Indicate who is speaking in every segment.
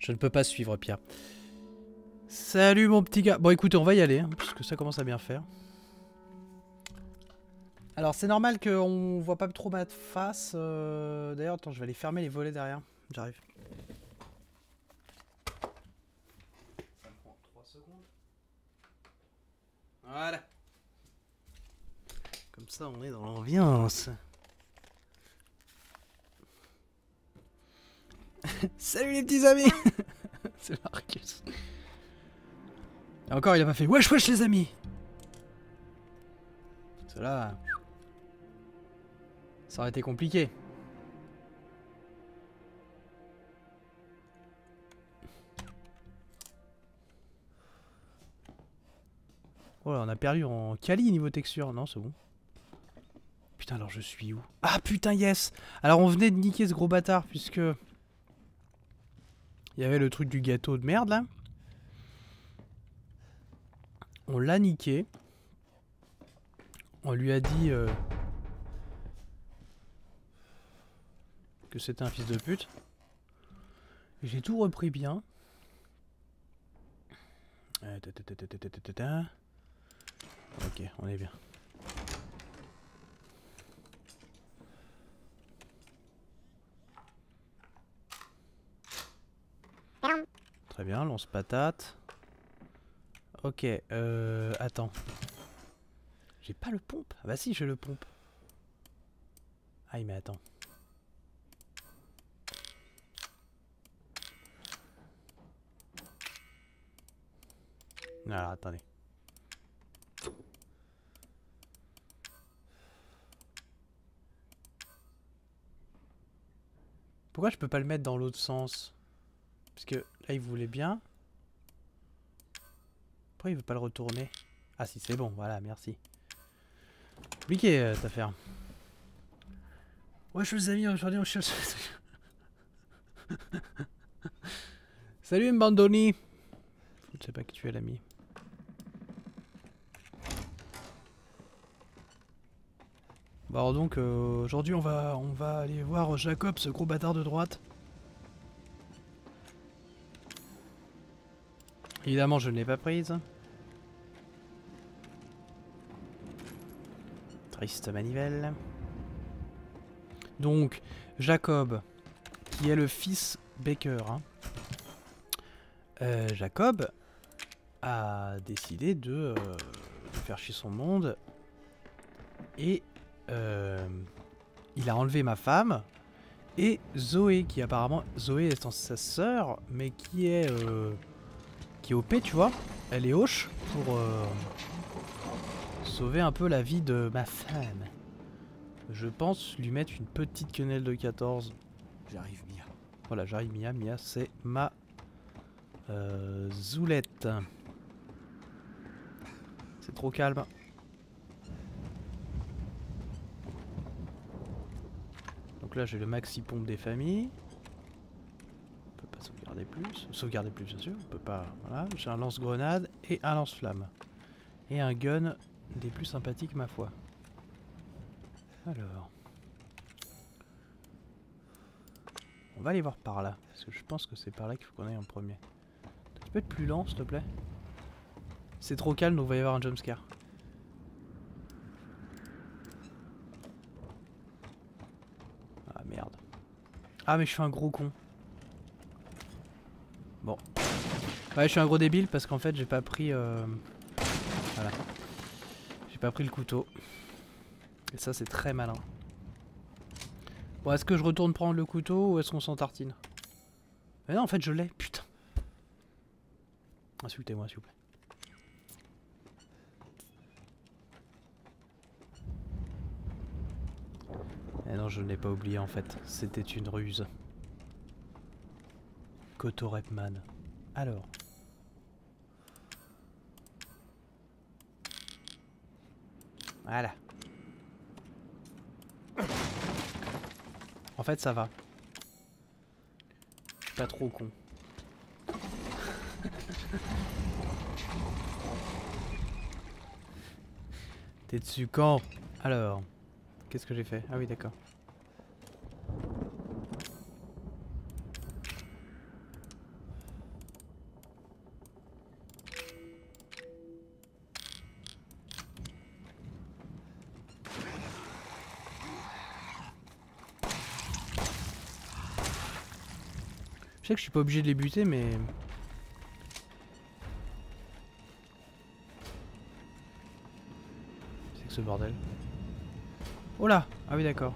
Speaker 1: Je ne peux pas suivre Pierre. Salut mon petit gars. Bon écoutez, on va y aller, hein, puisque ça commence à bien faire. Alors c'est normal qu'on voit pas trop ma face. euh, D'ailleurs, attends, je vais aller fermer les volets derrière. J'arrive. Ça prend 3 secondes. Voilà. Comme ça, on est dans l'ambiance. Salut les petits amis C'est Marcus. Encore, il a pas fait wesh wesh les amis Cela... Ça aurait été compliqué. Oh là, on a perdu en quali niveau texture. Non, c'est bon. Putain, alors je suis où? Ah putain, yes Alors on venait de niquer ce gros bâtard, puisque... Il y avait le truc du gâteau de merde là. On l'a niqué. On lui a dit euh, que c'était un fils de pute. J'ai tout repris bien. Euh, ok, on est bien. Très bien, lance patate. Ok, euh, attends. J'ai pas le pompe. Ah bah si, j'ai le pompe. Aïe, mais attends. Alors, attendez. Pourquoi je peux pas le mettre dans l'autre sens? Parce que là, il voulait bien. Pourquoi il veut pas le retourner? Ah si, c'est bon, voilà, merci. Compliqué, euh, cette affaire. Ouais, je les amis, aujourd'hui on cherche... Salut Mbandoni Je ne sais pas qui tu es l'ami. Bon alors donc euh, aujourd'hui on va on va aller voir Jacob, ce gros bâtard de droite. Évidemment je ne l'ai pas prise. Triste manivelle. Donc Jacob, qui est le fils Baker, hein. Euh, Jacob a décidé de, euh, faire chier son monde et euh, il a enlevé ma femme et Zoé qui apparemment Zoé est sa sœur mais qui est qui est OP tu vois. Elle est hoche pour euh, sauver un peu la vie de ma femme. Je pense lui mettre une petite quenelle de 14
Speaker 2: J'arrive, Mia.
Speaker 1: voilà j'arrive Mia. Mia c'est ma euh, Zoulette. C'est trop calme. Donc là j'ai le maxi pompe des familles. Plus. Sauvegarder plus bien sûr. On peut pas. Voilà. J'ai un lance-grenade et un lance-flamme. Et un gun des plus sympathiques ma foi. Alors. On va aller voir par là. Parce que je pense que c'est par là qu'il faut qu'on aille en premier. Tu peux être plus lent s'il te plaît C'est trop calme donc il va y avoir un jumpscare. Ah merde. Ah mais je suis un gros con. Bon. Ouais je suis un gros débile parce qu'en fait j'ai pas pris... euh, Voilà. J'ai pas pris le couteau. Et ça c'est très malin. Bon est-ce que je retourne prendre le couteau ou est-ce qu'on s'en tartine Mais non en fait je l'ai, putain. Insultez-moi s'il vous plaît. Eh non, je ne l'ai pas oublié en fait. C'était une ruse. Koto Repman. Alors? Voilà. En fait, ça va. Pas trop con. T'es dessus quand Alors. Qu'est-ce que j'ai fait? Ah oui, d'accord. Sais que je suis pas obligé de les buter, mais... C'est que ce bordel. Oh là! Ah oui d'accord.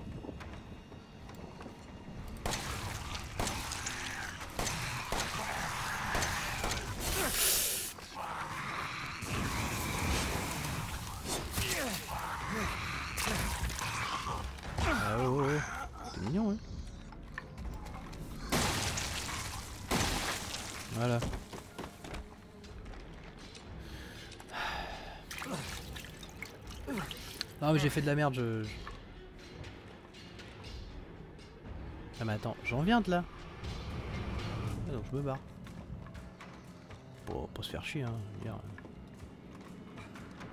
Speaker 1: Ah oh, oh, oh. C'est mignon hein Voilà. Non mais j'ai fait de la merde, je... Ah mais attends, j'en viens de là Ah non, je me barre. Bon, pas se faire chier, hein. je veux dire.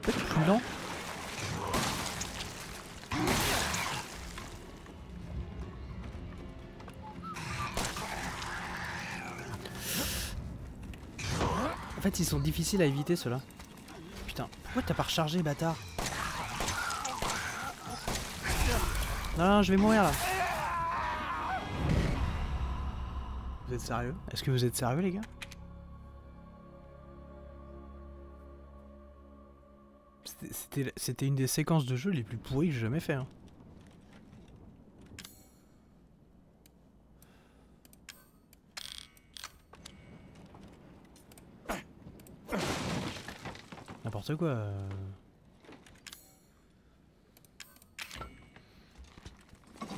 Speaker 1: Peut-être plus lent En fait, ils sont difficiles à éviter ceux-là. Putain, pourquoi t'as pas rechargé, bâtard? Non, non, je vais mourir là. Vous êtes sérieux? Est-ce que vous êtes sérieux, les gars? C'était- une des séquences de jeu les plus pourries que j'ai jamais fait. hein. N'importe quoi. euh.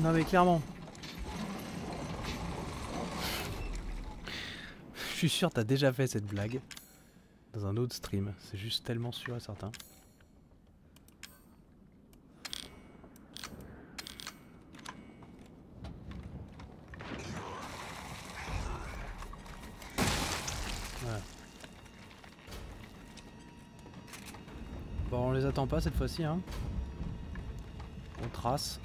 Speaker 1: Non mais clairement. Je suis sûr t'as déjà fait cette blague dans un autre stream. C'est juste tellement sûr et certain. Voilà. Bon, on les attend pas cette fois-ci, hein. On trace.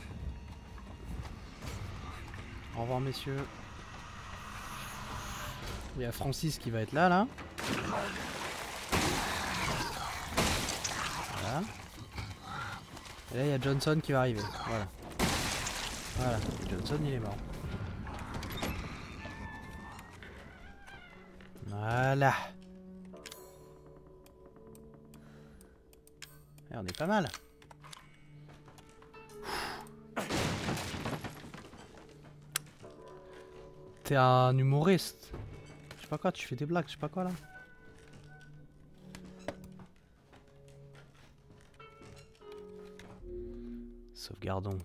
Speaker 1: Au revoir, messieurs. Il y a Francis qui va être là, là. Voilà. Et là, il y a Johnson qui va arriver. Voilà. Voilà. Johnson, il est mort. Voilà. Et on est pas mal. T'es un humoriste. Je sais pas quoi, tu fais des blagues, je sais pas quoi là. Sauvegardons.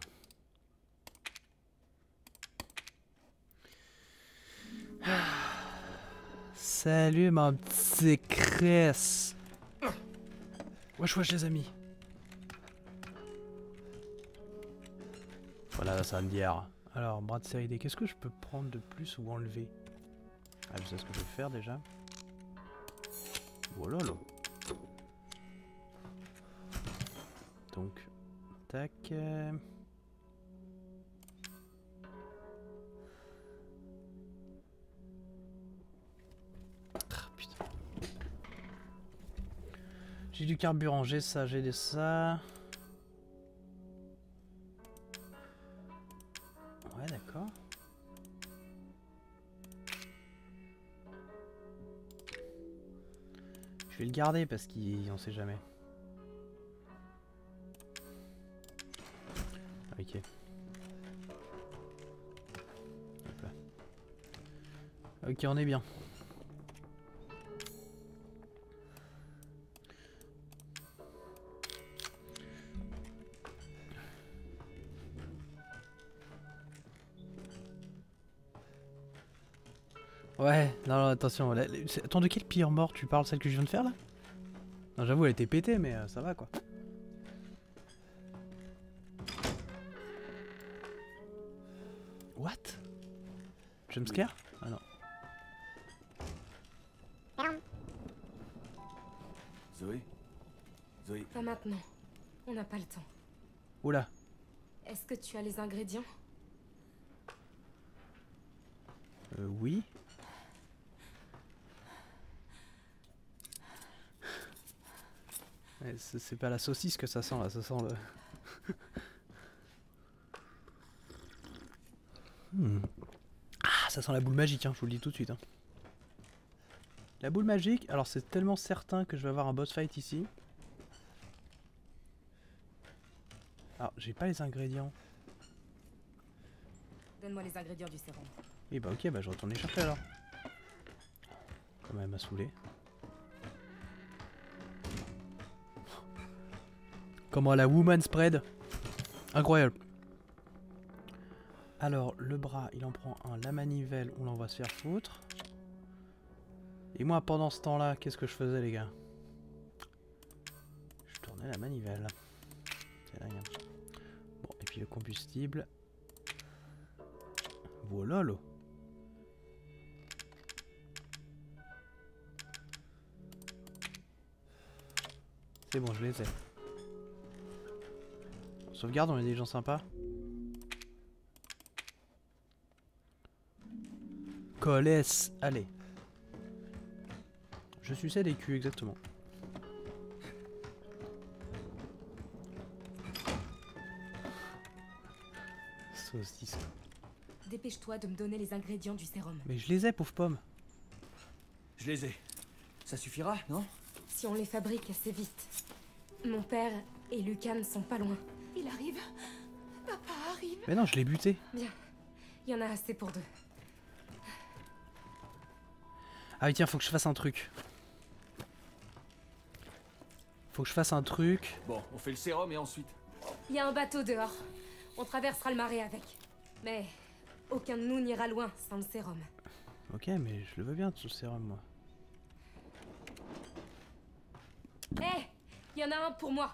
Speaker 1: Salut mon petit Chris. Wesh wesh les amis. Voilà la sandière. Alors, bras de série D, qu'est-ce que je peux prendre de plus ou enlever? Ah, je sais ce que je vais faire déjà. Voilà là. Donc, tac. Ah, putain. J'ai du carburant, j'ai ça, j'ai ça. Garder parce qu'on sait jamais. Ok. Hop là. Ok, on est bien. Attention. la- la- c'est- Attends, de quelle pire mort tu parles Celle que je viens de faire là? Non, j'avoue, elle était pétée, mais euh, ça va quoi. What? Jumpscare? Ah non.
Speaker 2: Zoé? Zoé,
Speaker 3: Pas maintenant. On n'a pas le temps.
Speaker 1: Oula.
Speaker 3: Est-ce que tu as les ingrédients
Speaker 1: Euh, oui. Ouais, c'est pas la saucisse que ça sent là, ça sent le. Hmm. Ah, ça sent la boule magique, hein, je vous le dis tout de suite. hein. La boule magique, alors c'est tellement certain que je vais avoir un boss fight ici. Alors, j'ai pas les ingrédients.
Speaker 3: Donne-moi les ingrédients du sérum.
Speaker 1: Oui bah ok, bah je retourne les chercher alors. Quand même à saouler. Comment la woman spread Incroyable. Alors, le bras, il en prend un. La manivelle, on l'envoie se faire foutre. Et moi, pendant ce temps-là, qu'est-ce que je faisais, les gars? Je tournais la manivelle. Hein. Bon, et puis le combustible. Voilà, l'eau. C'est bon, je les ai. On sauvegarde, on est des gens sympas. Collès, allez. Je suçais des culs, exactement. Saucisse.
Speaker 3: Dépêche-toi de me donner les ingrédients du sérum.
Speaker 1: Mais je les ai, pauvre pomme.
Speaker 2: Je les ai. Ça suffira, non?
Speaker 3: Si on les fabrique assez vite. Mon père et Lucan sont pas loin.
Speaker 1: Mais non, je l'ai buté.
Speaker 3: Bien. Il y en a assez pour deux.
Speaker 1: Ah oui, tiens, faut que je fasse un truc. Faut que je fasse un truc.
Speaker 2: Bon, on fait le sérum et ensuite.
Speaker 3: Il y a un bateau dehors. On traversera le marais avec. Mais aucun de nous n'ira loin sans le sérum.
Speaker 1: Ok, mais je le veux bien, tout ce sérum, moi.
Speaker 3: Hé Il y en a un pour moi.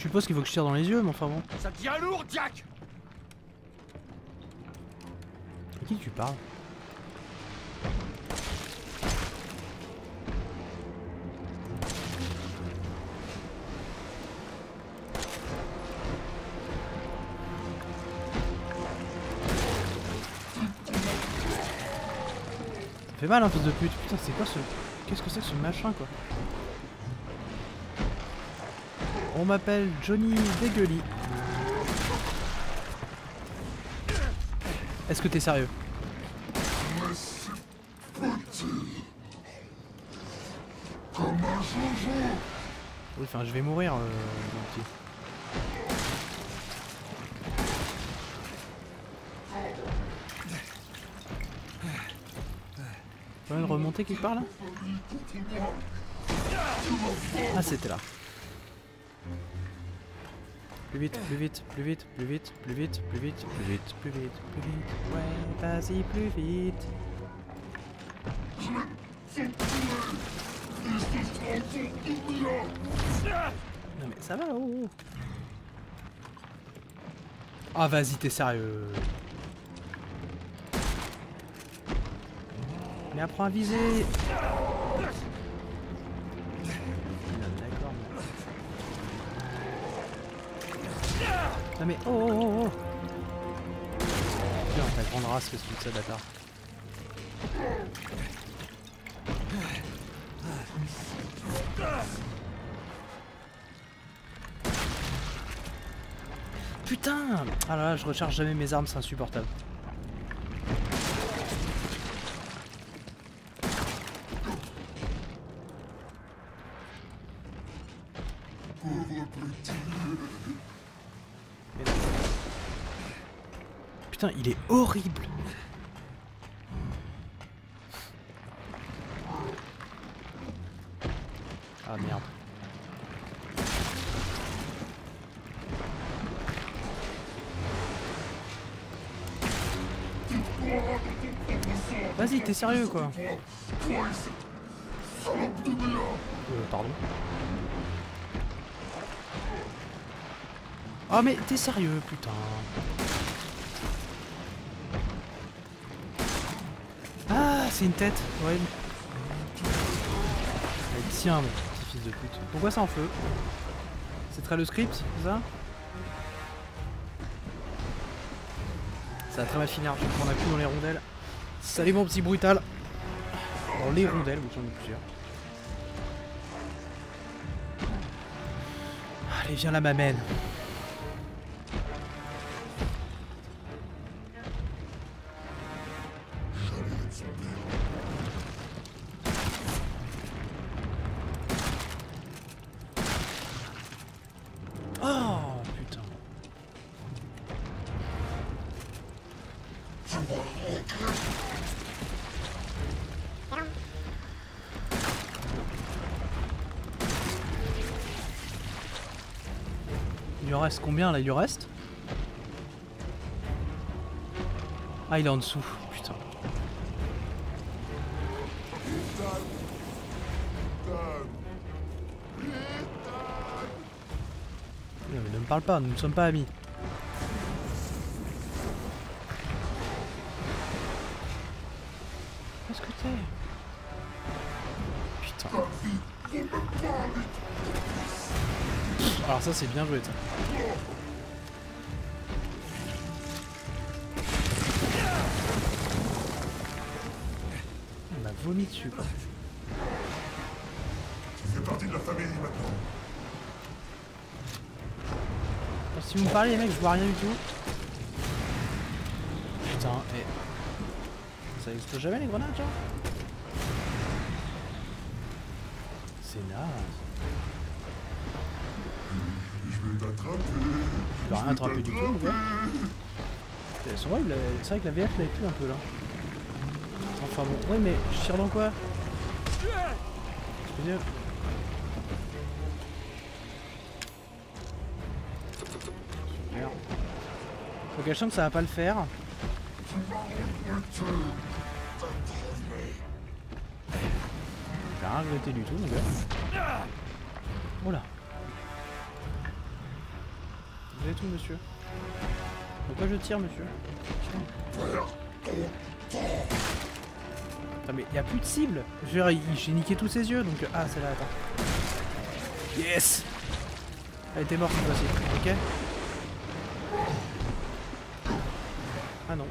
Speaker 1: Je suppose qu'il faut que je tire dans les yeux, mais enfin bon.
Speaker 2: Ça devient lourd, Jack
Speaker 1: À qui tu parles? Ça fait mal un fils de pute. Putain, c'est quoi ce... Qu'est-ce que c'est que ce machin, quoi? On m'appelle Johnny Dégueulis. Est-ce que t'es sérieux? Oui, enfin, je vais mourir, euh, mon petit. Remontée quelque part là? Ah, c'était là. Plus vite, plus vite, plus vite, plus vite, plus vite, plus vite, plus vite, plus vite, plus vite. Ouais, vas-y, plus vite. Non mais ça va, oh, oh. Ah vas-y, t'es sérieux. Mais apprends à viser. Non mais oh oh oh oh. Putain, ta grande race, qu'est-ce que fais, bâtard Putain Ah là là, je recharge jamais mes armes, c'est insupportable non. Putain, il est horrible Ah merde. Vas-y, t'es sérieux quoi Euh, pardon. Oh mais t'es sérieux, putain. Une tête. Ouais. Eh, tiens, mon petit fils de pute. Pourquoi c'est en feu C'est très le script, ça Ça va très mal finir, je vais prendre un dans les rondelles. Salut mon petit brutal Dans les rondelles, oui j'en ai plusieurs. Allez, viens là, m'amène. Reste combien là Il lui reste Ah il est en dessous, putain. Non mais ne me parle pas, nous ne sommes pas amis. Ça c'est bien joué ça. Il m'a vomi dessus quoi.
Speaker 4: Tu fais partie de la famille maintenant.
Speaker 1: Alors, si vous me parlez les mecs, je vois rien du tout. Putain, et... Ça explose jamais les grenades genre? C'est naze.
Speaker 4: Je vais t'attraper.
Speaker 1: Je peux rien attraper du tout gars. C'est vrai, vrai que la VF l'avait plus un peu là. Enfin bon, ouais mais je tire dans quoi? Je. Merde. Faut qu'elle chante que ça va pas le faire. J'ai rien regretté du tout mon gars. Monsieur. Pourquoi je tire monsieur Attends mais y a plus de cible J'ai niqué tous ses yeux donc... Ah c'est là attends. Yes Elle était morte cette fois-ci, ok Ah non.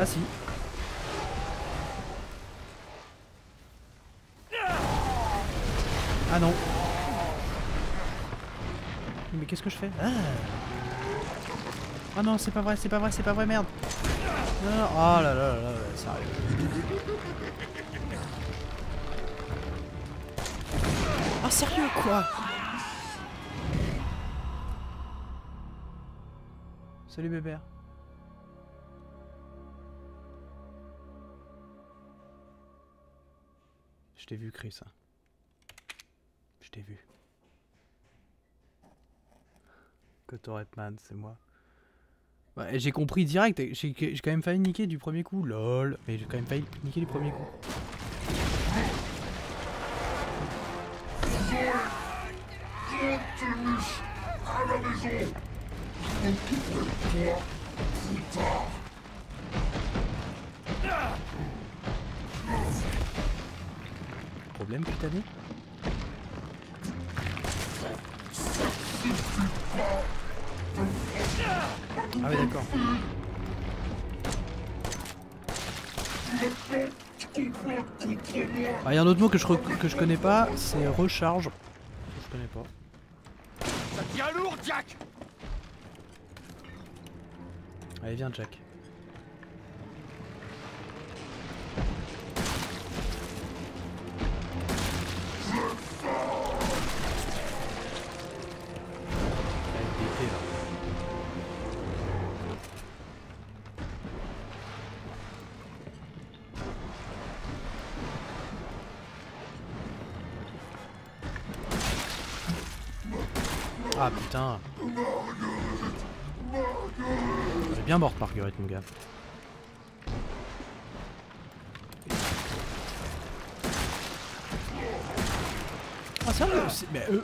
Speaker 1: Ah si. Ah non. Mais qu'est-ce que je fais ah. Ah non, c'est pas vrai, c'est pas vrai, c'est pas vrai, merde. Non, oh là là là là, sérieux. Ah sérieux quoi Salut bébé. Je t'ai vu Chris. hein. Je t'ai vu. Cotorepman, c'est moi. Ouais, j'ai compris direct, j'ai j'ai quand même failli niquer du premier coup, lol. Mais j'ai quand même failli niquer du premier coup. Problème cutané? Ah ouais d'accord. Ah, y a un autre mot que je, que je connais pas, c'est recharge. Je connais pas.
Speaker 2: Ça tient lourd, Jack
Speaker 1: Allez viens Jack. Ah putain Elle est bien morte Marguerite mon gars. Ah sérieux Mais euh...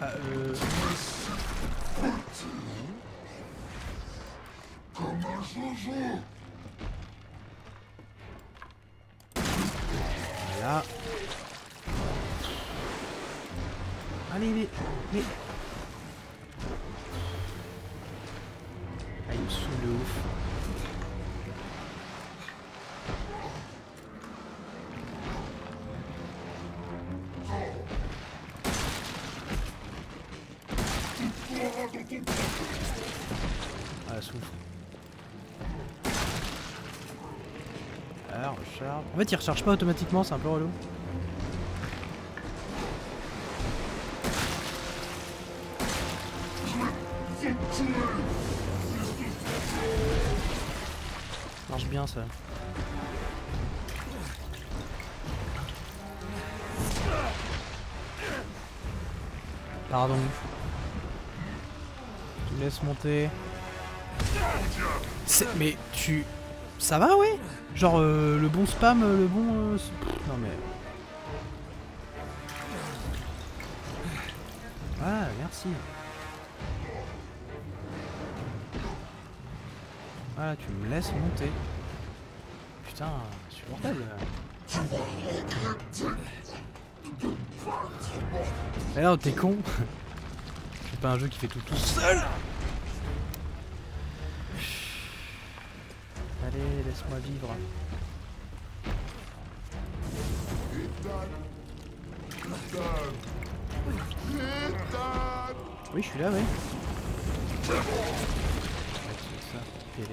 Speaker 1: Ah, euh... Voilà. Allez, mais... mais... recharge pas automatiquement, c'est un peu relou. Marche bien ça. Pardon. Tu laisses monter. Mais tu... Ça va, ouais? Genre euh, le bon spam, le bon... euh, non mais... Ah, merci. Voilà, tu me laisses monter. Putain, insupportable. Mais non, t'es con. C'est pas un jeu qui fait tout tout seul. Vivre. Oui, je suis là, oui. Ouais, ça. Ouais.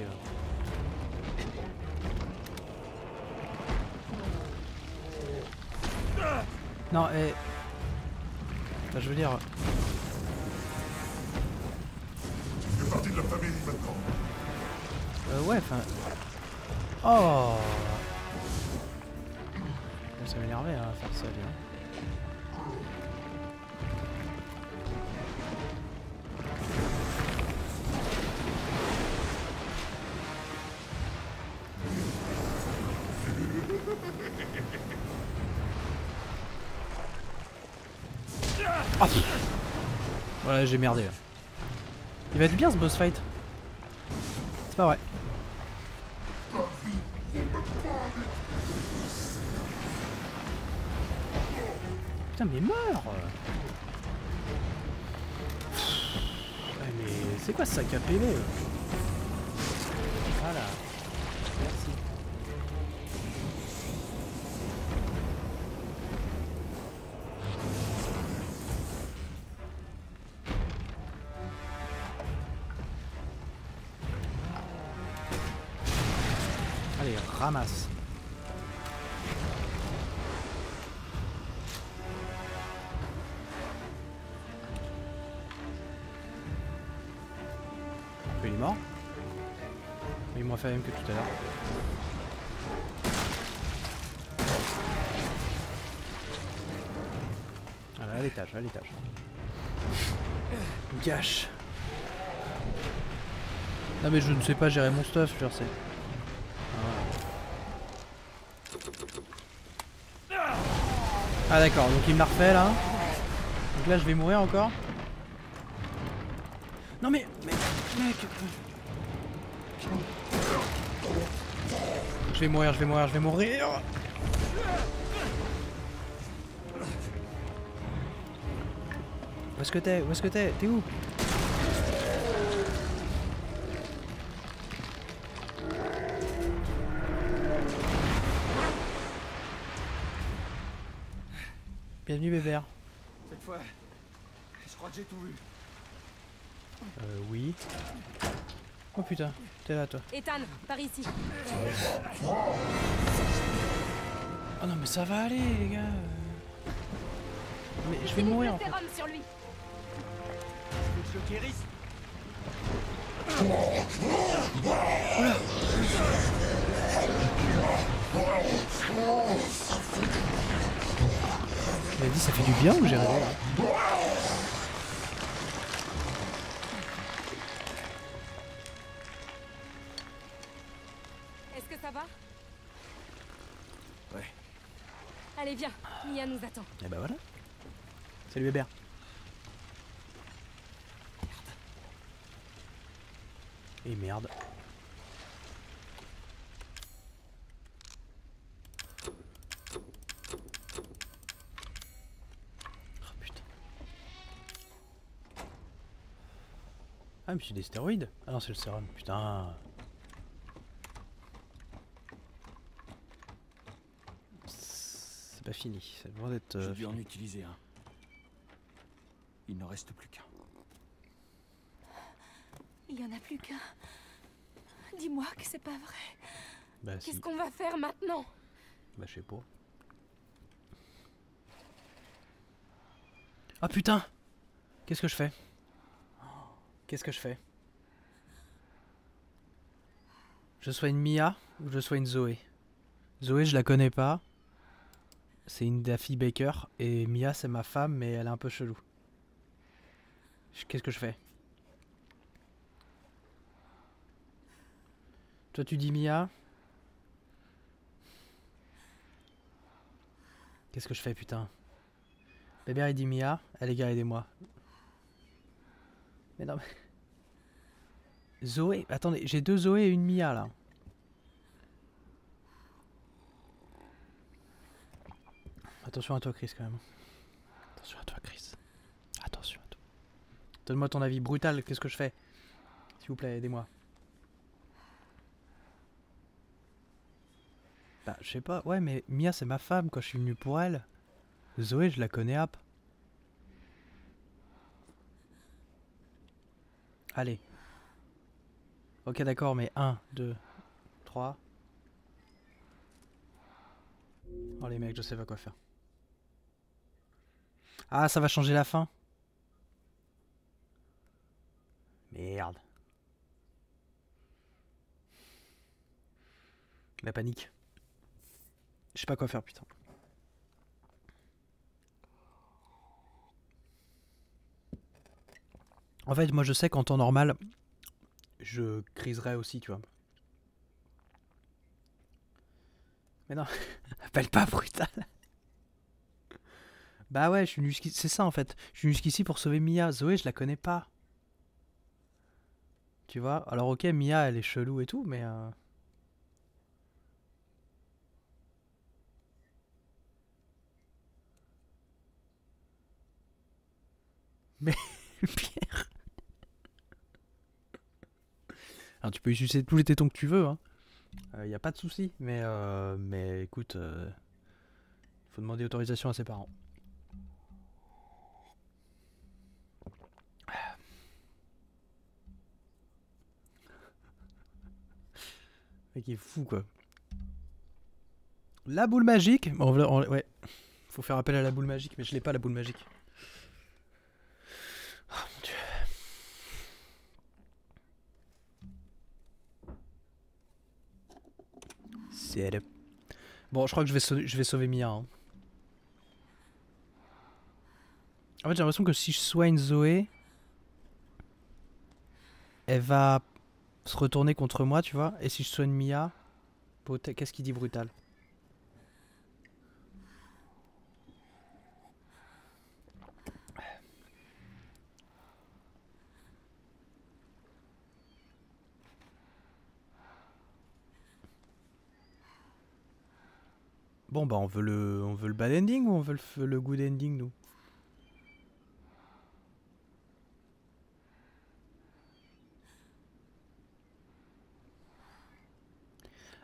Speaker 1: Non, et... Enfin, je veux dire...
Speaker 4: Tu fais partie de la famille maintenant.
Speaker 1: Euh, ouais, enfin... Oh Ça m'énervait hein, faire ça, lui. hein. Ah. Voilà, j'ai merdé. là. Il va être bien ce boss fight. C'est pas vrai. Mais meurs mais c'est quoi ce sac à PV Gâche. Non mais je ne sais pas gérer mon stuff, je le sais. Ah, Ah, d'accord, donc il me l'a refait là. Donc là je vais mourir encore. Non mais, mais mec. Je vais mourir, je vais mourir, je vais mourir. Est-ce que t'es Où est-ce que t'es? T'es où? Bienvenue bébert.
Speaker 2: Cette fois, je crois que j'ai tout vu.
Speaker 1: Euh oui. Oh putain, t'es là toi.
Speaker 3: Ethan, par ici.
Speaker 1: Oh non mais ça va aller les gars. Mais je vais mourir en fait.
Speaker 3: Sérum sur lui.
Speaker 2: Faut que je le guérisse.
Speaker 1: Il a dit ça fait du bien ou j'ai rêvé là
Speaker 3: Est-ce que ça va?
Speaker 2: Ouais.
Speaker 3: Allez, viens. Mia nous attend.
Speaker 1: Et bah voilà. Salut Hébert. Et merde. Oh putain. Ah mais c'est des stéroïdes Ah non c'est le sérum, putain. C'est pas fini, c'est loin d'être...
Speaker 2: J'ai
Speaker 1: euh,
Speaker 2: dû en utiliser un. Il n'en reste plus qu'un.
Speaker 5: Il y en a plus qu'un. Dis-moi que c'est pas vrai.
Speaker 1: Bah si,
Speaker 3: Qu'est-ce qu'on va faire maintenant?
Speaker 1: Bah je sais pas. Ah putain Qu'est-ce que je fais? Qu'est-ce que je fais? Je sois une Mia ou je sois une Zoé? Zoé je la connais pas. C'est une Daffy Baker et Mia c'est ma femme mais elle est un peu chelou. Qu'est-ce que je fais? Toi tu dis Mia? Qu'est-ce que je fais putain? Bébé il dit Mia, les gars aidez-moi. Mais non mais... Zoé, attendez, j'ai deux Zoé et une Mia là. Attention à toi Chris quand même. Attention à toi Chris. Attention à toi. Donne-moi ton avis brutal, qu'est-ce que je fais? S'il vous plaît, aidez-moi. Bah, je sais pas. Ouais, mais Mia, c'est ma femme, quoi. Je suis venu pour elle. Zoé, je la connais, hop. Allez. Ok, d'accord, mais 1, 2, 3. Oh, les mecs, je sais pas quoi faire. Ah, ça va changer la fin. Merde. La panique. Je sais pas quoi faire, putain. En fait, moi je sais qu'en temps normal, je criserais aussi, tu vois. Mais non, appelle pas brutal. Bah ouais, je suis jusqu'ici. C'est ça en fait. Je suis venu jusqu'ici pour sauver Mia. Zoé, je la connais pas. Tu vois Alors ok, Mia, elle est chelou et tout, mais... euh, Mais Pierre. Alors tu peux y sucer tous les tétons que tu veux, hein. Il y a pas de souci, mais euh, mais écoute, euh, faut demander autorisation à ses parents. Le mec est fou quoi. La boule magique, Bon, on- on- ouais, faut faire appel à la boule magique, mais je l'ai pas la boule magique. Oh mon dieu. C'est Bon, je crois que je vais, sau- je vais sauver Mia. hein. En fait, j'ai l'impression que si je soigne Zoé, elle va se retourner contre moi, tu vois. Et si je soigne Mia, qu'est-ce qu'il dit brutal? Bon bah on veut le on veut le bad ending ou on veut le, le good ending nous?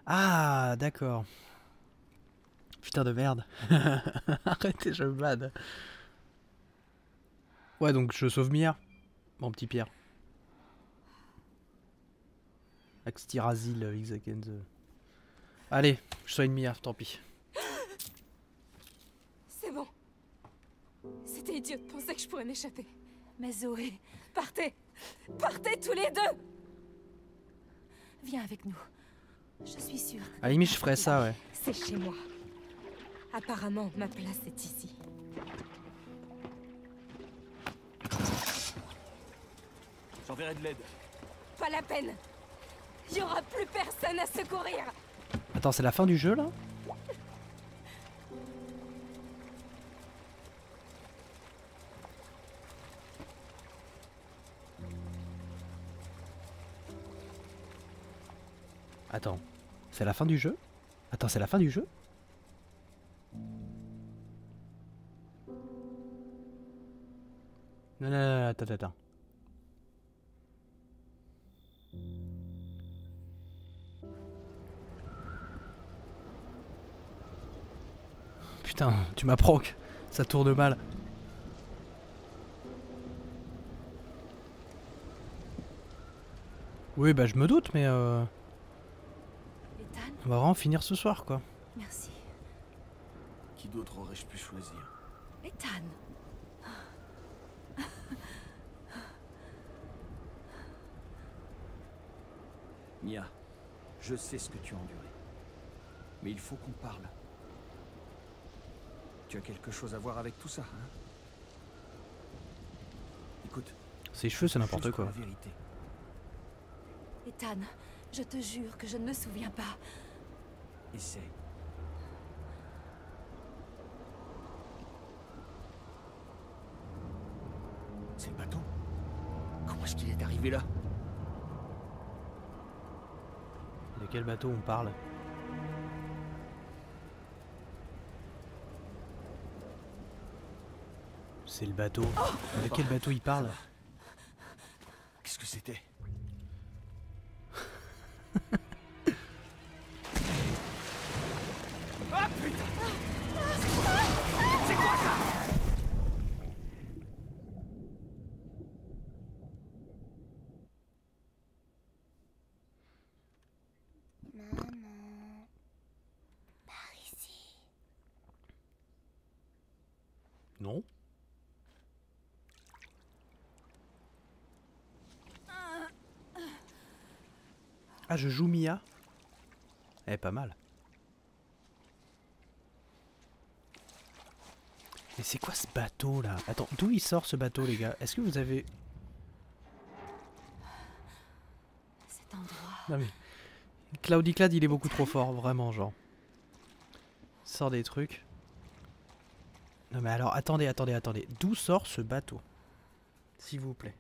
Speaker 1: Ah d'accord. Putain de merde. Arrêtez, je bad. Ouais donc je sauve Mia. Mon petit Pierre. Axtirazil, Xakenz. Allez, je soigne Mia, tant pis.
Speaker 3: C'est bon. C'était idiot de penser que je pourrais m'échapper.
Speaker 5: Mais Zoé,
Speaker 3: Partez Partez tous les deux
Speaker 5: viens avec nous. Je suis sûre.
Speaker 1: À la limite, je ferais ça, ouais.
Speaker 3: C'est chez moi. Apparemment, ma place est ici.
Speaker 2: J'enverrai de l'aide.
Speaker 3: Pas la peine Il y aura plus personne à secourir
Speaker 1: Attends, c'est la fin du jeu là? Attends, c'est la fin du jeu? Attends, c'est la fin du jeu? Non, non, non, attends, attends. Putain, tu m'apprends que ça tourne mal. Oui, bah je me doute, mais euh, on va vraiment finir ce soir, quoi.
Speaker 5: merci.
Speaker 2: Qui d'autre aurais-je pu choisir?
Speaker 5: Ethan
Speaker 2: Mia, je sais ce que tu as enduré. Mais il faut qu'on parle. Tu as quelque chose à voir avec tout ça, hein? Écoute,
Speaker 1: Ses cheveux, c'est n'importe quoi.
Speaker 2: La vérité.
Speaker 5: Ethan, je te jure que je ne me souviens pas.
Speaker 2: Essaye. C'est le bateau Comment est-ce qu'il est arrivé là?
Speaker 1: De quel bateau on parle? C'est le bateau. De quel bateau il parle
Speaker 2: Qu'est-ce que c'était Ah putain C'est quoi ça
Speaker 6: Maman. Par ici.
Speaker 1: Non Ah, je joue Mia Eh, pas mal. Mais c'est quoi ce bateau là? Attends, d'où il sort ce bateau, les gars? Est-ce que vous avez.
Speaker 5: Cet endroit.
Speaker 1: Non mais. Cloudyclad, il est beaucoup trop fort, vraiment, genre. Il sort des trucs. Non mais alors, attendez, attendez, attendez. D'où sort ce bateau? S'il vous plaît.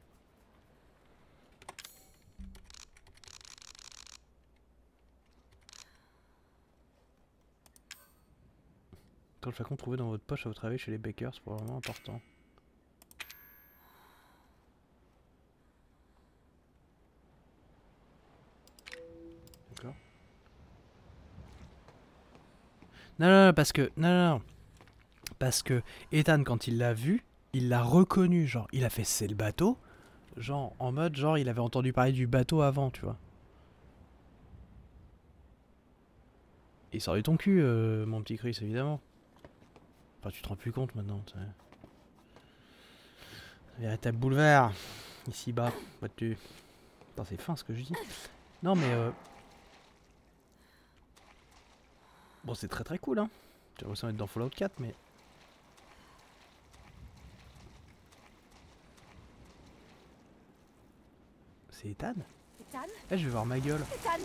Speaker 1: Quand le flacon trouvé dans votre poche à votre travail chez les Bakers, c'est probablement important. D'accord. Non, non, non, parce que. Non, non, non. Parce que Ethan, quand il l'a vu, il l'a reconnu. Genre, il a fait c'est le bateau. Genre, en mode, genre, il avait entendu parler du bateau avant, tu vois. Il sort de ton cul, euh, mon petit Chris, évidemment. Enfin, tu te rends plus compte maintenant. Véritable boulevard. Ici bas, vois-tu. C'est fin ce que je dis. Non, mais. Euh... Bon, c'est très très cool, hein. J'ai l'impression d'être dans Fallout 4, mais. C'est Ethan?
Speaker 5: Ethan?
Speaker 1: Eh, je vais voir ma gueule.
Speaker 5: Ethan?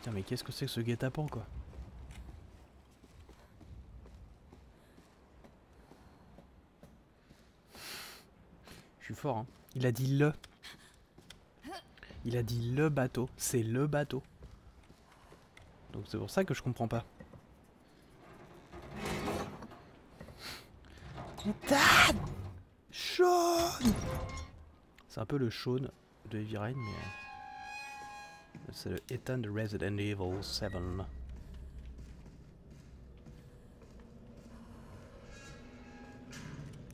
Speaker 1: Putain, mais qu'est-ce que c'est que ce guet-apens, quoi Je suis fort, hein. Il a dit le. Il a dit le bateau. C'est le bateau. Donc c'est pour ça que je comprends pas. Sean C'est un peu le Sean de Heavy Rain, mais... C'est le Ethan de Resident Evil 7. Ah,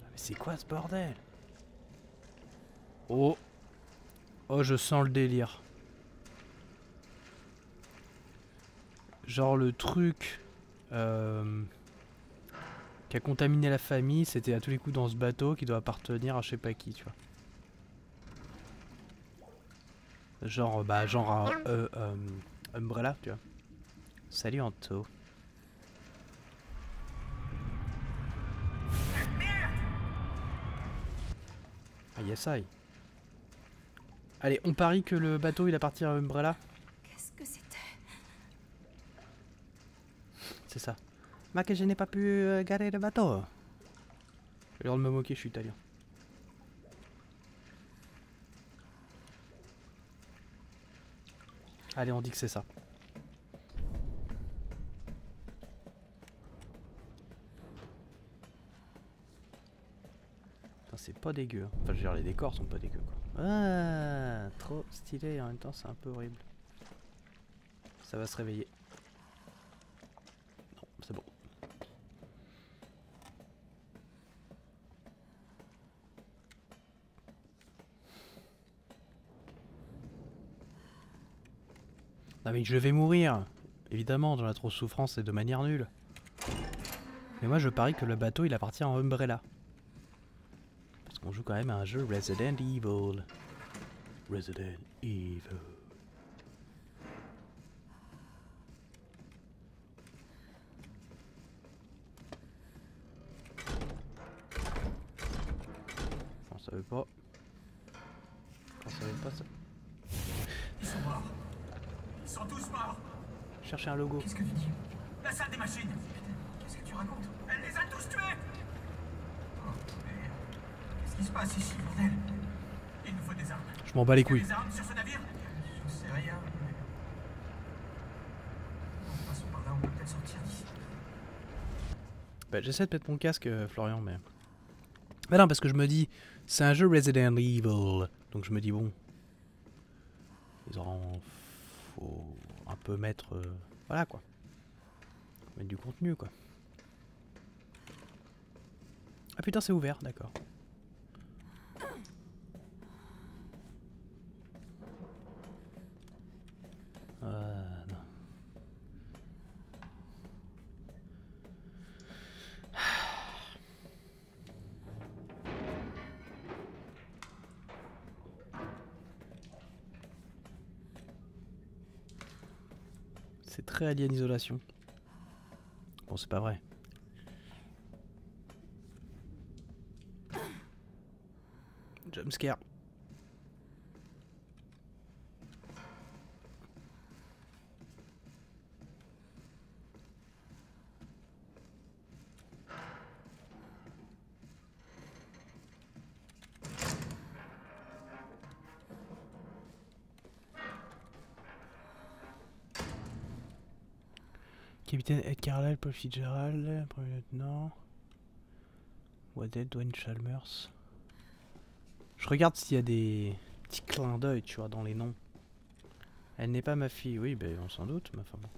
Speaker 1: Mais c'est quoi ce bordel? Oh Oh, je sens le délire. Genre le truc euh, qui a contaminé la famille, c'était à tous les coups dans ce bateau qui doit appartenir à je sais pas qui, tu vois. Genre, bah, genre euh, euh, Umbrella, tu vois. Salut Anto. Ah, yes, I. Allez, on parie que le bateau il appartient à Umbrella.
Speaker 5: Qu'est-ce que c'était?
Speaker 1: C'est ça. Ma que je n'ai pas pu euh, garer le bateau. J'ai l'air de me moquer, je suis italien. Allez, on dit que c'est ça. C'est pas dégueu. hein. Enfin, je veux dire, les décors sont pas dégueux, quoi. Ah, trop stylé et en même temps, c'est un peu horrible. Ça va se réveiller. Non, c'est bon. Non mais je vais mourir Évidemment, dans la trop souffrance et de manière nulle. Mais moi je parie que le bateau il appartient à Umbrella. Parce qu'on joue quand même à un jeu Resident Evil. Resident Evil. On savait pas. On savait pas ça.
Speaker 7: Ils sont morts. Ils sont tous morts.
Speaker 1: Chercher un logo.
Speaker 7: Qu'est-ce que tu dis? La salle des machines. Qu'est-ce que tu racontes? Elle les a tous tués. Oh. Qu'est-ce qui se passe ici, bordel? Il nous faut des armes.
Speaker 1: Je m'en bats les couilles.
Speaker 7: des armes sur ce navire? Je sais rien. mais- Passons par là, on peut peut-être sortir d'ici.
Speaker 1: Bah, j'essaie de mettre mon casque, euh, Florian, mais. Bah non, parce que je me dis, c'est un jeu Resident Evil. Donc je me dis, bon. Ils auront. Un peu mettre. euh, voilà quoi. Mettre du contenu quoi. Ah putain, c'est ouvert, d'accord. Euh, très Alien Isolation. Bon, c'est pas vrai. Jumpscare. Ed Carlyle, Paul Fitzgerald, premier lieutenant. Waddell, Dwayne Chalmers. Je regarde s'il y a des petits clins d'œil, tu vois, dans les noms. Elle n'est pas ma fille, oui, ben on s'en doute, ma femme.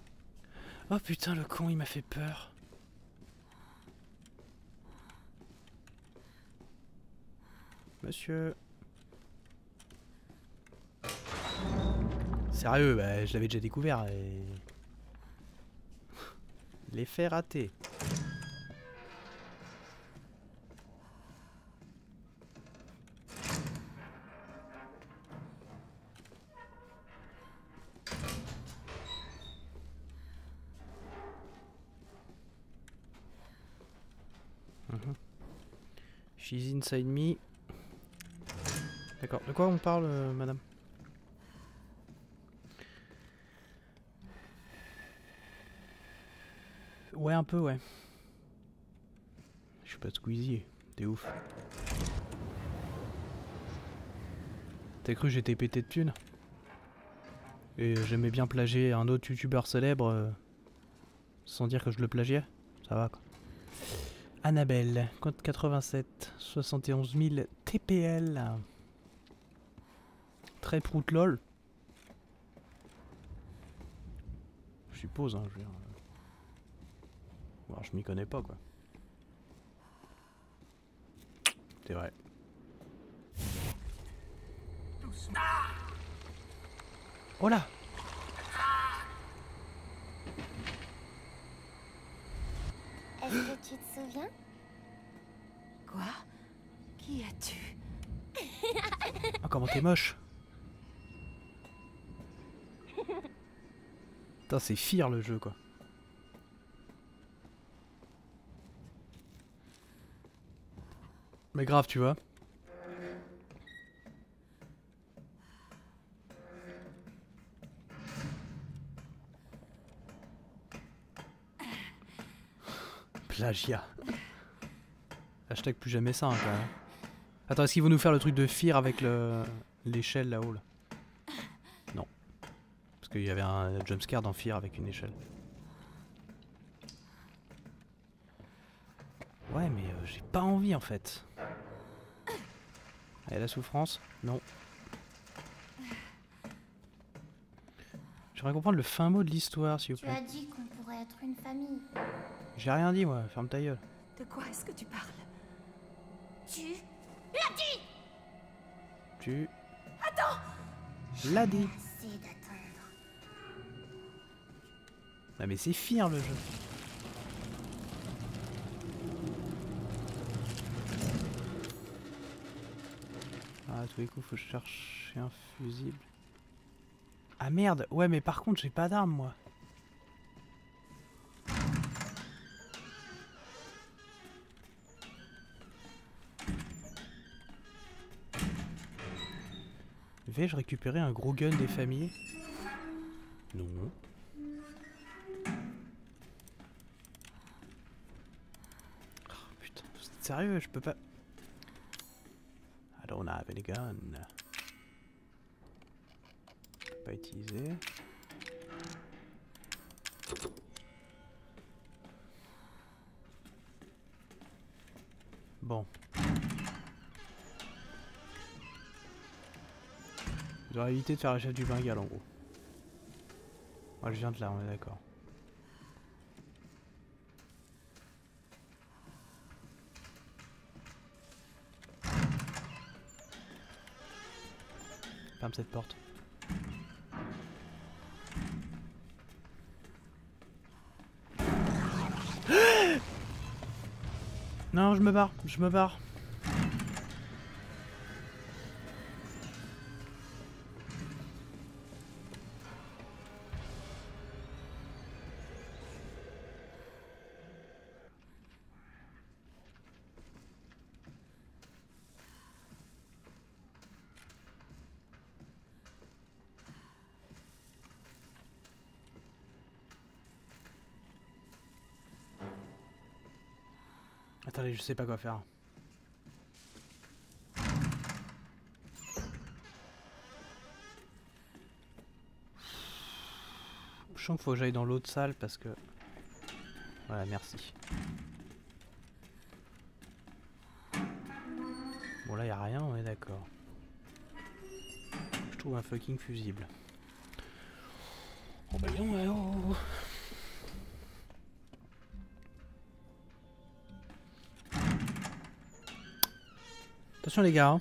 Speaker 1: Oh putain, le con, il m'a fait peur. Monsieur. Sérieux, bah, je l'avais déjà découvert et... L'effet raté. Mhm. She's inside me. D'accord. De quoi on parle, euh, madame? Ouais, un peu, ouais. Je suis pas Squeezie, t'es ouf. T'as cru que j'étais pété de thunes? Et j'aimais bien plagier un autre youtubeur célèbre euh, sans dire que je le plagiais? Ça va quoi. Annabelle, code 87, 71 000 TPL. Très prout lol. Je suppose, hein, je veux. Alors, je m'y connais pas, quoi. C'est vrai. Oh là
Speaker 6: Est-ce que tu te souviens?
Speaker 5: Quoi? Qui as-tu?
Speaker 1: Ah, comment t'es moche? Putain, c'est fire le jeu, quoi. Mais grave, tu vois. Plagiat. Hashtag plus jamais ça, hein, quand même. Attends, est-ce qu'ils vont nous faire le truc de Fear avec le l'échelle là-haut là? Non. Parce qu'il y avait un jumpscare dans Fear avec une échelle. Ouais, mais euh, j'ai pas envie en fait. Et la souffrance Non. J'aimerais comprendre le fin mot de l'histoire, s'il vous
Speaker 6: Tu
Speaker 1: plaît.
Speaker 6: as dit qu'on pourrait être une famille.
Speaker 1: J'ai rien dit, moi. Ferme ta gueule.
Speaker 5: De quoi est-ce que tu parles?
Speaker 6: Tu
Speaker 1: Tu. Attends L'a dit. Ah, mais c'est fier le jeu. Tous les coups, faut chercher un fusible. Ah merde Ouais, mais par contre, j'ai pas d'arme, moi. Vais-je récupérer un gros gun des familles Non. Oh, putain, vous êtes sérieux? Je peux pas... Je peux pas utiliser. Bon. J'aurais évité de faire la chef du Bengale en gros. Moi je viens de là, on est d'accord. Ferme cette porte. Non, je me barre, je me barre. Je sais pas quoi faire. Je sens qu'il faut que j'aille dans l'autre salle parce que... Voilà, merci. Bon là y a rien, on est d'accord. Je trouve un fucking fusible. Oh bah non, ouais, oh, Attention les gars. hein.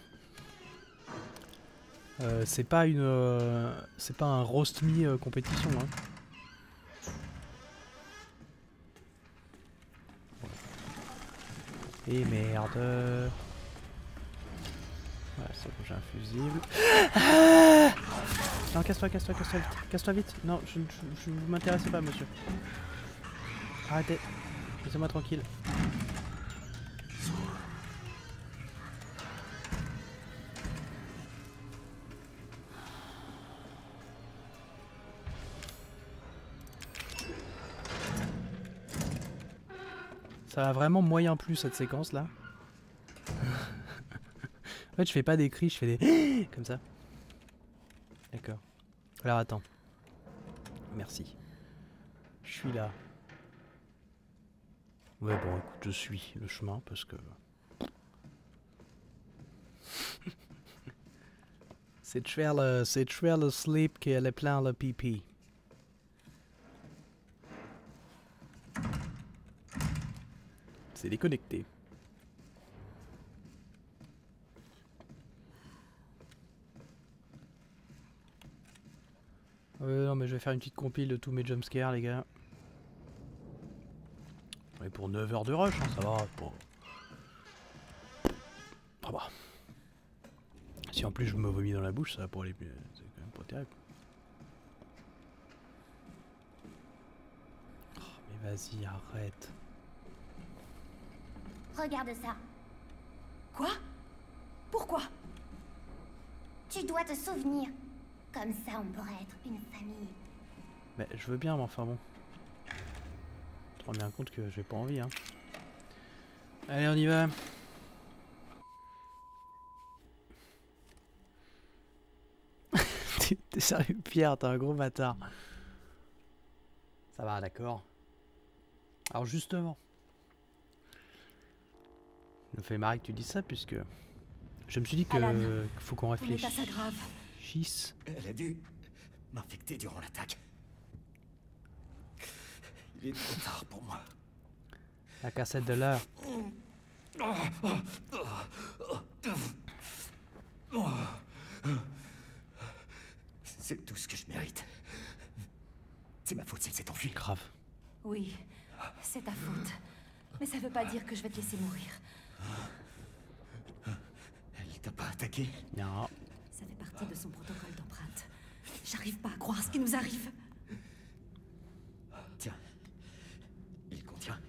Speaker 1: Euh, c'est pas une, euh, c'est pas un roast me euh, compétition. Hein. Et merde. Ouais, c'est bon, j'ai un fusible. Ah non, casse-toi, casse-toi, casse-toi vite. Casse-toi vite. Non, je ne vous m'intéressez pas, monsieur. Arrêtez. Laissez-moi tranquille. Ça va vraiment moyen plus cette séquence là. en fait, je fais pas des cris, je fais des comme ça. D'accord. Alors attends. Merci. Je suis là. Ouais bon, écoute, je suis le chemin parce que c'est le c'est le sleep qu'elle est plein le pipi. C'est déconnecté. Non, mais je vais faire une petite compile de tous mes jumpscares, les gars. Mais pour 9 heures de rush, hein, ça va. Pour... Ça va. Si en plus je me vomis dans la bouche, ça va pour aller plus. C'est quand même pas terrible. Oh, mais vas-y, arrête.
Speaker 6: Regarde ça.
Speaker 5: Quoi? Pourquoi?
Speaker 6: Tu dois te souvenir. Comme ça, on pourrait être une famille.
Speaker 1: Mais je veux bien, mais enfin bon. Je te rends bien compte que j'ai pas envie, hein. Allez, on y va. T'es- sérieux, Pierre, t'es un gros bâtard. Ça va, d'accord. Alors justement, me fait marrer que tu dis ça puisque je me suis dit que
Speaker 5: Alan,
Speaker 1: faut qu'on réfléchisse.
Speaker 5: grave.
Speaker 2: Elle a dû m'infecter durant l'attaque. Il est trop tard pour moi.
Speaker 1: La cassette de l'heure.
Speaker 2: C'est tout ce que je mérite. C'est ma faute s'il s'est enfui.
Speaker 1: Grave.
Speaker 5: Oui, c'est ta faute. Mais ça veut pas dire que je vais te laisser mourir.
Speaker 2: Elle t'a pas attaqué
Speaker 1: Non.
Speaker 5: Ça fait partie de son protocole d'empreinte. J'arrive pas à croire ce qui nous arrive.
Speaker 2: Tiens. Il contient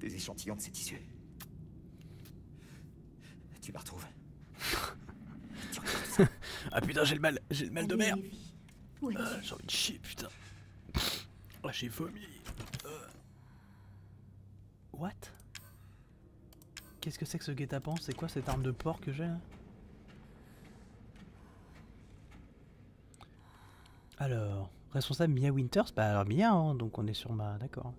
Speaker 2: des échantillons de ces tissus. Tu la retrouves. Tu regardes ça.
Speaker 1: Ah putain, j'ai le mal, j'ai le mal de mer.
Speaker 5: Es-tu
Speaker 1: Euh, j'ai envie de chier, putain. Ah, j'ai vomi. Euh. What? Qu'est-ce que c'est que ce guet-apens? C'est quoi cette arme de porc que j'ai Alors, responsable Mia Winters? Bah alors Mia, hein, donc on est sur ma... D'accord.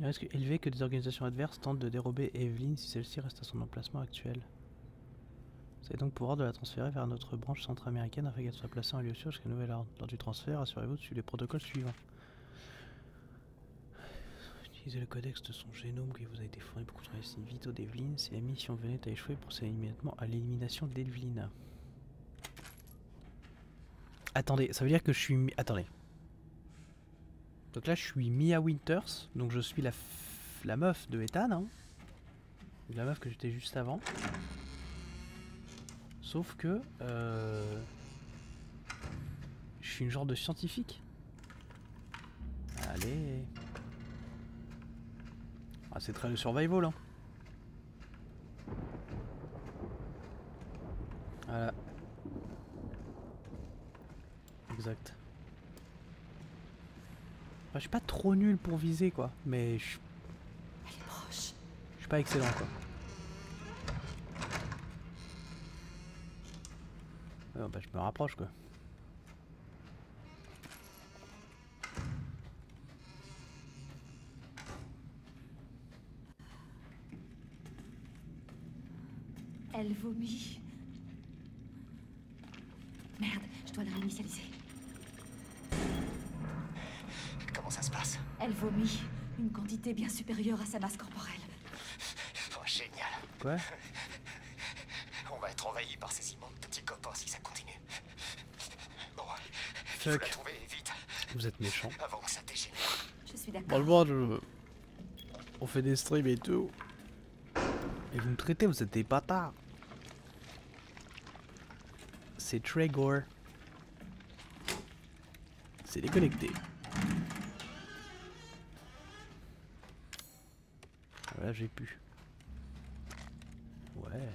Speaker 1: Il risque élevé que des organisations adverses tentent de dérober Evelyn si celle-ci reste à son emplacement actuel. Vous donc pouvoir de la transférer vers notre branche centra-américaine afin qu'elle soit placée en lieu sûr jusqu'à nouvel ordre. Lors du transfert, assurez-vous de suivre les protocoles suivants. Utilisez le codex de son génome qui vous a été fourni pour contrôler signes vitaux d'Evelyn. Si la mission venait à échouer, procédez immédiatement à l'élimination d'Evelyn. Attendez, ça veut dire que je suis... Attendez. Donc là, je suis Mia Winters, donc je suis la meuf de Ethan, hein. La meuf que j'étais juste avant. Sauf que... euh, Je suis une genre de scientifique. Allez. Ah, c'est très le survival, hein. Voilà. Exact. Enfin, je suis pas trop nul pour viser, quoi. Mais je
Speaker 5: Elle est proche.
Speaker 1: je suis pas excellent, quoi. Bah, je me rapproche, quoi.
Speaker 5: Elle vomit. Merde, je dois la réinitialiser.
Speaker 2: Comment ça se passe?
Speaker 5: Elle vomit. Une quantité bien supérieure à sa masse corporelle.
Speaker 2: Oh, génial.
Speaker 1: Quoi?
Speaker 2: On va être envahi par ces immenses petits copains si ça continue. Bon, il faut la trouver vite,
Speaker 1: Vous êtes méchant.
Speaker 2: avant que ça dégénère.
Speaker 5: Je suis d'accord.
Speaker 1: Franchement, je... on fait des streams et tout. Et vous me traitez, vous êtes des bâtards. C'est très gore. C'est déconnecté. Voilà, j'ai pu. Ouais.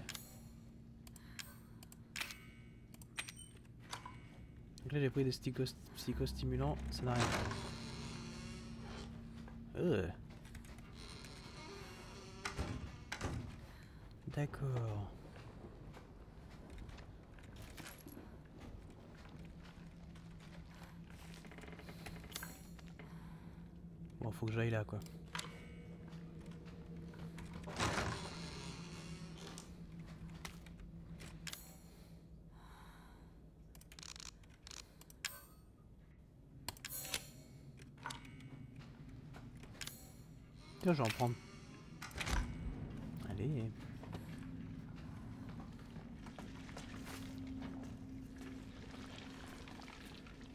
Speaker 1: Donc là, j'ai pris des sticos- psychostimulants, ça n'a rien. Euh. D'accord. Bon, faut que j'aille là, quoi. Tiens, je vais en prendre. Allez.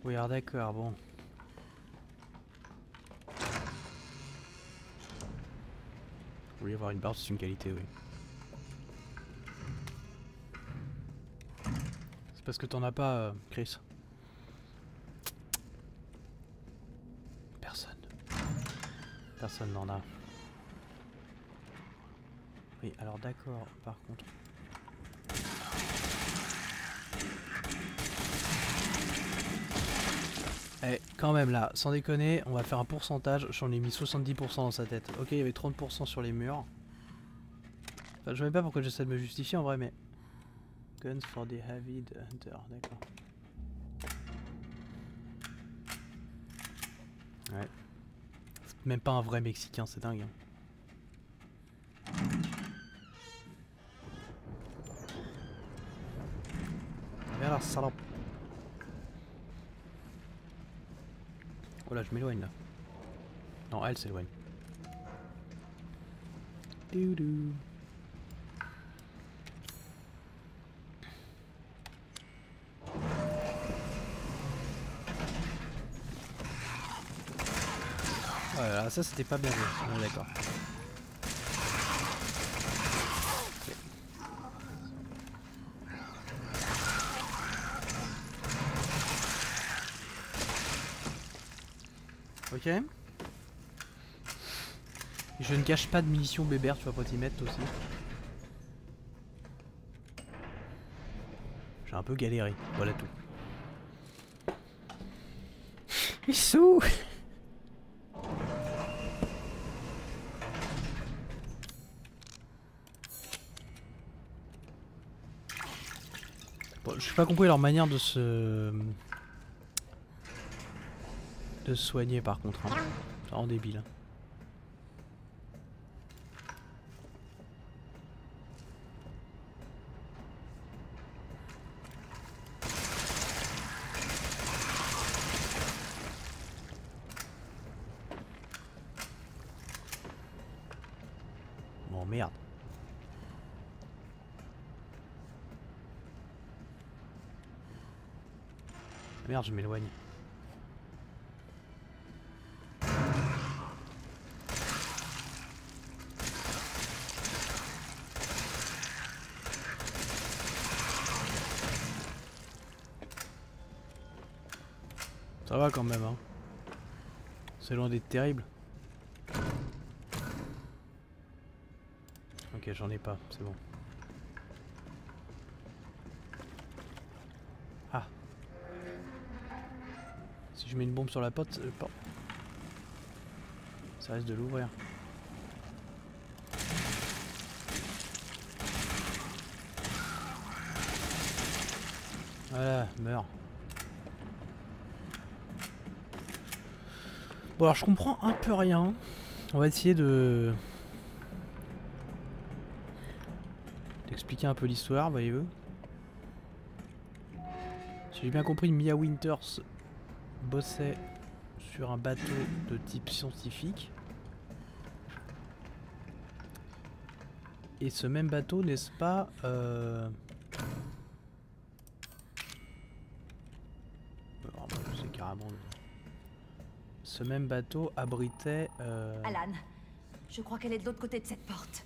Speaker 1: Oui, d'accord, bon. Oui, avoir une barre, c'est une qualité, oui. C'est parce que t'en as pas, euh, Chris. Personne. Personne n'en a. Oui, alors d'accord, par contre. Eh, quand même là, sans déconner, on va faire un pourcentage. J'en ai mis 70% dans sa tête. Ok, il y avait 30% sur les murs. Enfin, je savais pas pourquoi j'essaie de me justifier en vrai, mais. Guns for the heavy hunter, d'accord. Ouais. C'est même pas un vrai Mexicain, c'est dingue. hein. Là, salope. Oh là, je m'éloigne là. Non, elle s'éloigne. Doudou. Voilà, ça c'était pas bien joué, on est d'accord. Ok. Je ne cache pas de munitions bébert, tu vas pas t'y mettre aussi. J'ai un peu galéré, voilà tout. Issou Bon, je n'ai pas compris leur manière de se... soigner par contre. Hein. Ça rend débile. Bon merde. Merde, je m'éloigne. Ça va quand même, hein. C'est loin d'être terrible. Ok, j'en ai pas, c'est bon. Ah. Si je mets une bombe sur la porte, euh, ça risque de l'ouvrir. Voilà, meurs. Bon alors je comprends un peu rien. On va essayer de... d'expliquer un peu l'histoire, voyez-vous. Si j'ai bien compris, Mia Winters bossait sur un bateau de type scientifique. Et ce même bateau, n'est-ce pas euh... alors, bah, C'est carrément... le- Ce même bateau abritait... euh,
Speaker 5: Alan, je crois qu'elle est de l'autre côté de cette porte.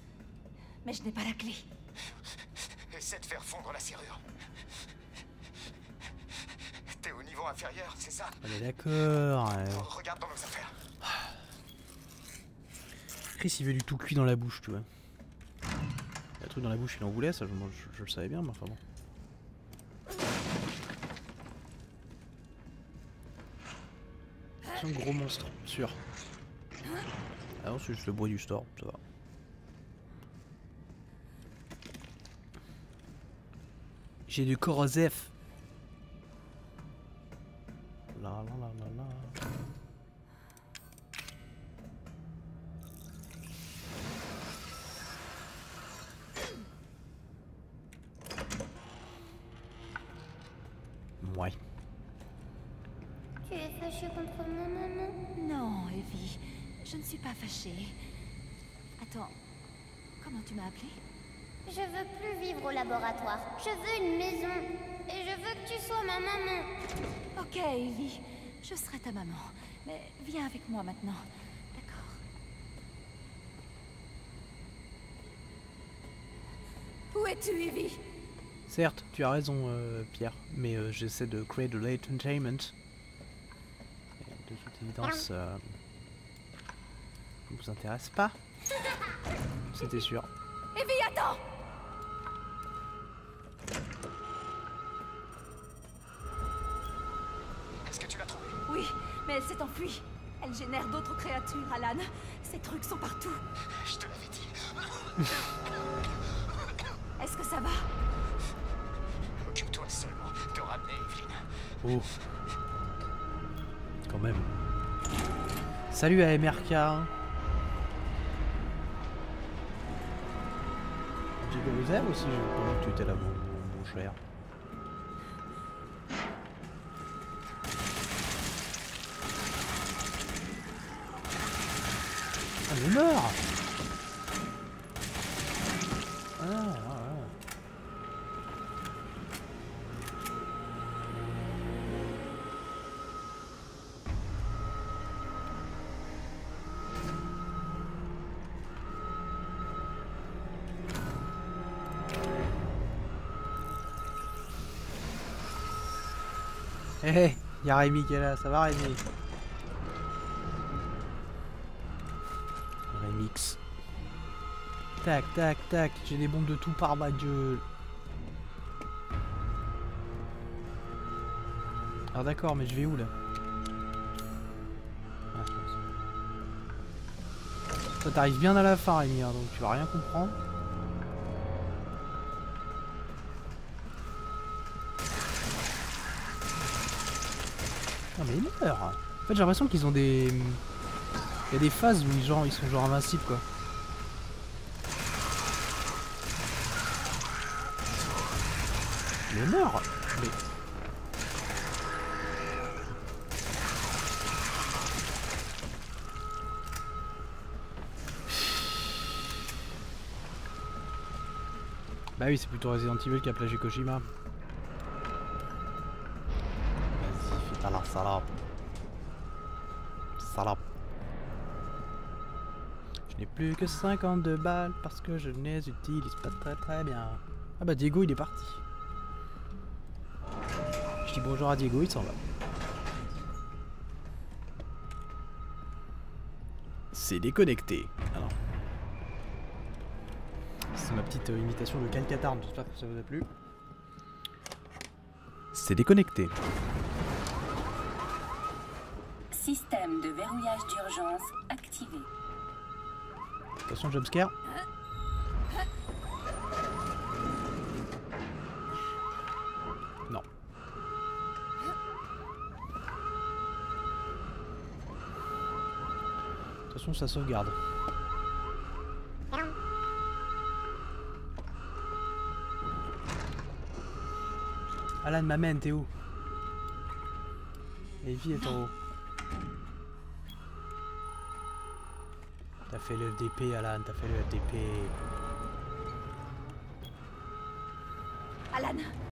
Speaker 5: Mais je n'ai pas la clé.
Speaker 2: Essaie de faire fondre la serrure. T'es au niveau inférieur, c'est ça?
Speaker 1: On est d'accord. ouais.
Speaker 2: Regarde dans nos affaires.
Speaker 1: Chris il veut du tout cuit dans la bouche, tu vois. Le truc dans la bouche il en voulait, ça je, moi, je- je le savais bien, mais enfin bon. Un gros monstre, sûr. Ah non, c'est juste le bruit du store, ça va. J'ai du corrosif. La la. Ouais.
Speaker 6: Tu es fâché contre ma maman
Speaker 5: Non, Evie, je ne suis pas fâchée. Attends,
Speaker 6: Je veux plus vivre au laboratoire. Je veux une maison. Et je veux que tu sois ma maman.
Speaker 5: Ok, Evie, je serai ta maman. Mais viens avec moi maintenant. D'accord Où es-tu, Evie?
Speaker 1: Certes, tu as raison, euh, Pierre, mais euh, j'essaie de créer de l'entertainment. De toute évidence, euh, ça ne vous intéresse pas C'était sûr.
Speaker 5: Evie, attends
Speaker 2: Est-ce que tu l'as trouvé?
Speaker 5: Oui, mais elle s'est enfuie. Elle génère d'autres créatures, Alan. Ces trucs sont partout.
Speaker 2: Je te l'avais dit.
Speaker 5: Est-ce que ça va?
Speaker 2: Occupe-toi seulement de ramener Evelyn.
Speaker 1: Oh. Quand même. Salut à MRK. Vu que tu étais là, mon cher. Ah mais meurs y'a Rémi qui est là, ça va Rémi Remix. Tac, tac, tac, j'ai des bombes de tout par ma gueule. Ah d'accord, mais je vais où là Ah. Toi t'arrives bien à la fin Rémi, hein, donc tu vas rien comprendre. Non mais il meurt En fait j'ai l'impression qu'ils ont des... Il y a des phases où ils, genre, ils sont genre invincibles quoi. Mais meurt Mais... Bah oui c'est plutôt Resident Evil qui a plagié Kojima. Salope. Salope. Je n'ai plus que 52 balles parce que je ne les utilise pas très très bien. Ah bah Diego il est parti. Je dis bonjour à Diego, il s'en va. C'est déconnecté. Alors. C'est ma petite euh, imitation de Calcatarn, j'espère que ça vous a plu. C'est déconnecté.
Speaker 8: Système de verrouillage d'urgence activé.
Speaker 1: Attention jumpscare. Non. Façon ça sauvegarde. Alan m'amène, t'es où? Evie est en haut. T'as fait le FDP, Alan, t'as fait le FDP.
Speaker 5: Alan,